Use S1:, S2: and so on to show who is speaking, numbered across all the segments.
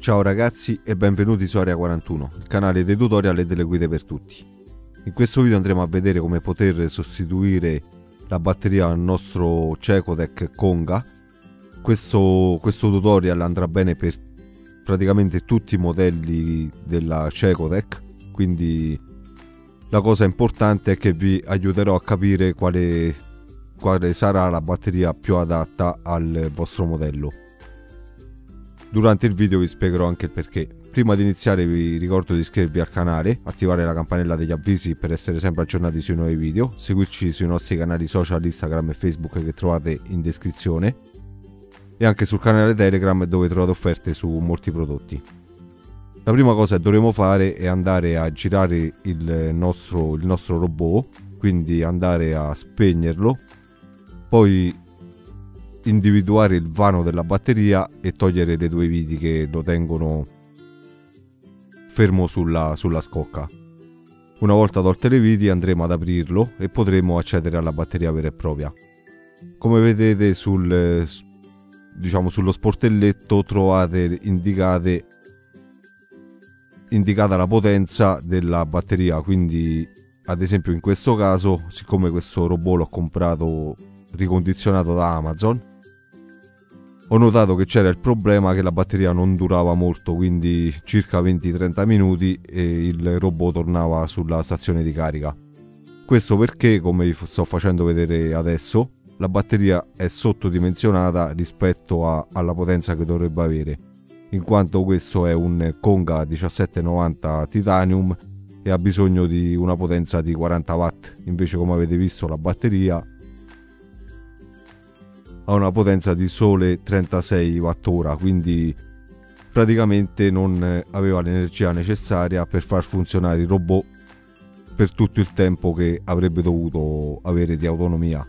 S1: Ciao ragazzi e benvenuti su Area 41, il canale dei tutorial e delle guide per tutti. In questo video andremo a vedere come poter sostituire la batteria al nostro Cecotec Conga. Questo, questo tutorial andrà bene per praticamente tutti i modelli della Cecotec, quindi la cosa importante è che vi aiuterò a capire quale, quale sarà la batteria più adatta al vostro modello. Durante il video vi spiegherò anche il perché. Prima di iniziare vi ricordo di iscrivervi al canale, attivare la campanella degli avvisi per essere sempre aggiornati sui nuovi video, seguirci sui nostri canali social Instagram e Facebook che trovate in descrizione e anche sul canale Telegram dove trovate offerte su molti prodotti. La prima cosa che dovremo fare è andare a girare il nostro, il nostro robot, quindi andare a spegnerlo, poi individuare il vano della batteria e togliere le due viti che lo tengono fermo sulla, sulla scocca. Una volta tolte le viti andremo ad aprirlo e potremo accedere alla batteria vera e propria. Come vedete sul, diciamo, sullo sportelletto trovate indicate, indicata la potenza della batteria, quindi ad esempio in questo caso, siccome questo robot l'ho comprato ricondizionato da Amazon, ho notato che c'era il problema che la batteria non durava molto, quindi circa 20-30 minuti e il robot tornava sulla stazione di carica. Questo perché, come vi sto facendo vedere adesso, la batteria è sottodimensionata rispetto a, alla potenza che dovrebbe avere, in quanto questo è un Conga 1790 Titanium e ha bisogno di una potenza di 40 watt, invece come avete visto la batteria ha una potenza di sole 36 Wh, quindi praticamente non aveva l'energia necessaria per far funzionare il robot per tutto il tempo che avrebbe dovuto avere di autonomia.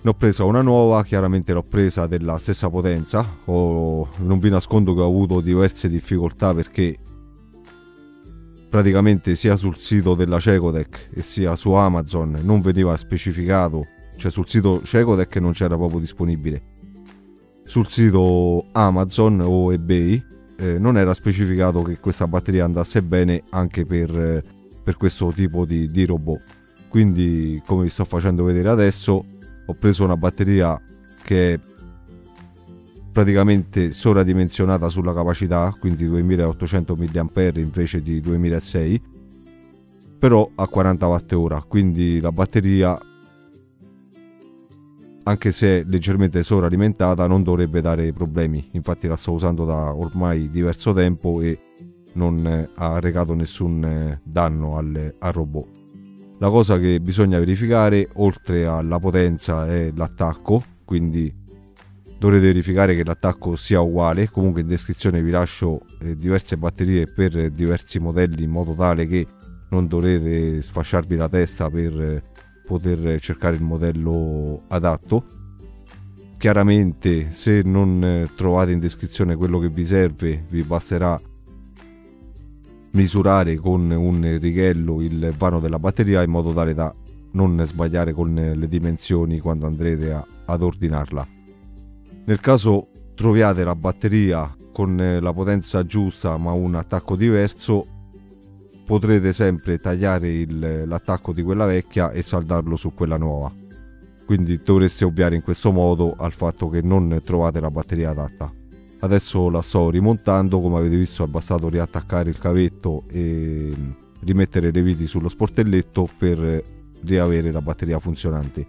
S1: Ne ho presa una nuova, chiaramente l'ho presa della stessa potenza, ho, non vi nascondo che ho avuto diverse difficoltà perché praticamente sia sul sito della Cecotec e sia su Amazon non veniva specificato cioè sul sito Cecotec non c'era proprio disponibile. Sul sito Amazon o eBay eh, non era specificato che questa batteria andasse bene anche per, eh, per questo tipo di, di robot. Quindi, come vi sto facendo vedere adesso, ho preso una batteria che è praticamente sovradimensionata sulla capacità, quindi 2800 mAh invece di 2006, però a 40 Wh, quindi la batteria anche se leggermente sovralimentata non dovrebbe dare problemi. Infatti la sto usando da ormai diverso tempo e non eh, ha recato nessun eh, danno al, al robot. La cosa che bisogna verificare oltre alla potenza è l'attacco quindi dovrete verificare che l'attacco sia uguale. Comunque in descrizione vi lascio eh, diverse batterie per diversi modelli in modo tale che non dovrete sfasciarvi la testa per poter cercare il modello adatto. Chiaramente se non eh, trovate in descrizione quello che vi serve vi basterà misurare con un righello il vano della batteria in modo tale da non sbagliare con le dimensioni quando andrete a, ad ordinarla. Nel caso troviate la batteria con la potenza giusta ma un attacco diverso potrete sempre tagliare il, l'attacco di quella vecchia e saldarlo su quella nuova. Quindi dovreste ovviare in questo modo al fatto che non trovate la batteria adatta. Adesso la sto rimontando, come avete visto è bastato riattaccare il cavetto e rimettere le viti sullo sportelletto per riavere la batteria funzionante.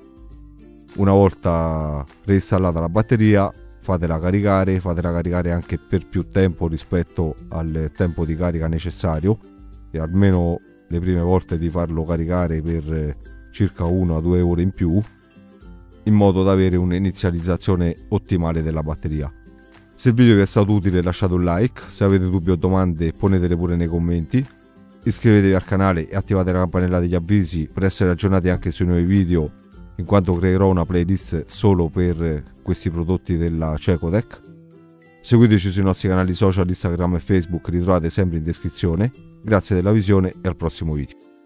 S1: Una volta reinstallata la batteria fatela caricare, fatela caricare anche per più tempo rispetto al tempo di carica necessario e almeno le prime volte di farlo caricare per circa 1 2 ore in più in modo da avere un'inizializzazione ottimale della batteria. Se il video vi è stato utile lasciate un like, se avete dubbi o domande ponetele pure nei commenti, iscrivetevi al canale e attivate la campanella degli avvisi per essere aggiornati anche sui nuovi video in quanto creerò una playlist solo per questi prodotti della Cecotec. Seguiteci sui nostri canali social Instagram e Facebook, li trovate sempre in descrizione Grazie della visione e al prossimo video.